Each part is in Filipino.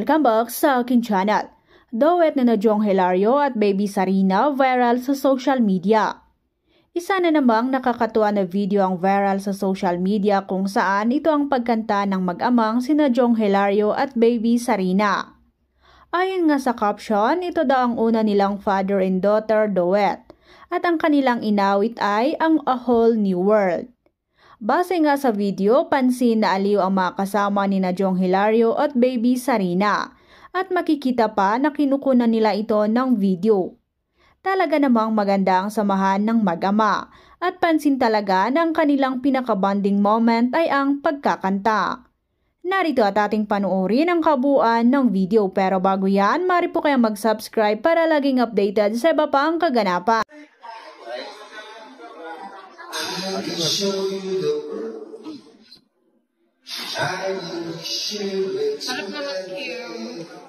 Welcome back sa aking channel. Duet na na Jong Hilario at Baby Sarina viral sa social media. Isa na namang nakakatuwa na video ang viral sa social media kung saan ito ang pagkanta ng mag-amang sina Jong Hilario at Baby Sarina. Ayon nga sa caption, ito daw ang una nilang father and daughter duet at ang kanilang inawit ay ang A Whole New World. Base nga sa video, pansin na aliw ang mga kasama ni Jong Hilario at Baby Sarina at makikita pa na kinukunan nila ito ng video. Talaga namang maganda ang samahan ng mag-ama at pansin talaga na ang kanilang pinakabanding moment ay ang pagkakanta. Narito at ating panuorin ang kabuuan ng video pero bago yan, mari po kayong mag-subscribe para laging updated sa iba pang kaganapan. I can show you the world. I will share it together.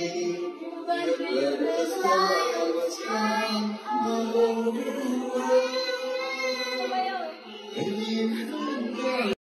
When it was light, I.